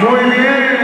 Muy bien.